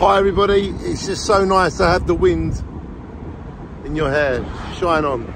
Hi everybody, it's just so nice to have the wind in your hair. Shine on.